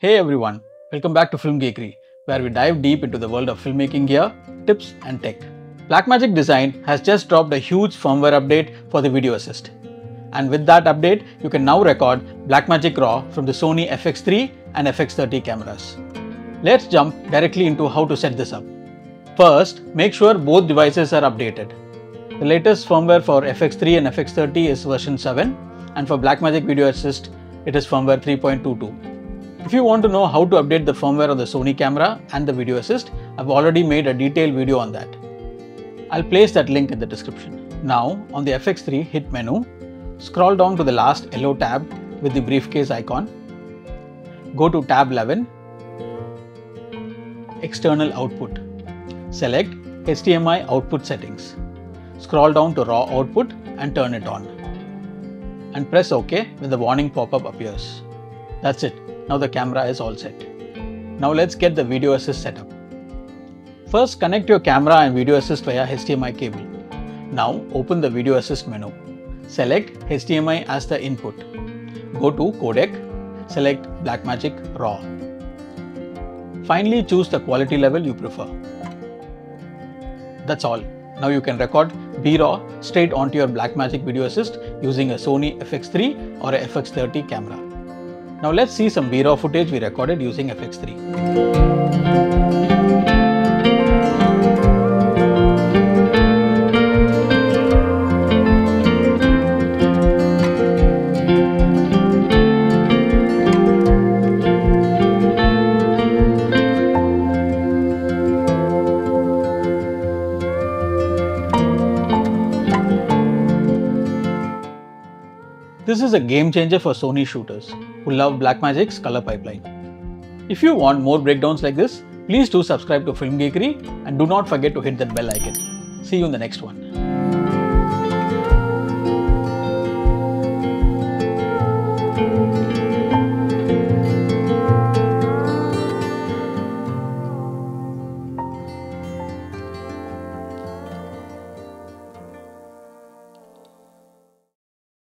Hey everyone, welcome back to Film Geekery, where we dive deep into the world of filmmaking gear, tips, and tech. Blackmagic Design has just dropped a huge firmware update for the Video Assist. And with that update, you can now record Blackmagic RAW from the Sony FX3 and FX30 cameras. Let's jump directly into how to set this up. First, make sure both devices are updated. The latest firmware for FX3 and FX30 is version 7, and for Blackmagic Video Assist, it is firmware 3.22. If you want to know how to update the firmware on the Sony camera and the Video Assist, I've already made a detailed video on that. I'll place that link in the description. Now, on the FX3, hit Menu, scroll down to the last yellow tab with the briefcase icon, go to tab 11, External Output. Select HDMI Output Settings. Scroll down to RAW Output and turn it on. And press OK when the warning pop-up appears. That's it. Now the camera is all set. Now let's get the Video Assist set up. First connect your camera and Video Assist via HDMI cable. Now open the Video Assist menu. Select HDMI as the input. Go to Codec, select Blackmagic RAW. Finally choose the quality level you prefer. That's all. Now you can record B-RAW straight onto your Blackmagic Video Assist using a Sony FX3 or a FX30 camera. Now let's see some B-RAW footage we recorded using FX3. This is a game changer for Sony shooters who love Blackmagic's color pipeline. If you want more breakdowns like this, please do subscribe to Film Geekery and do not forget to hit that bell icon. See you in the next one.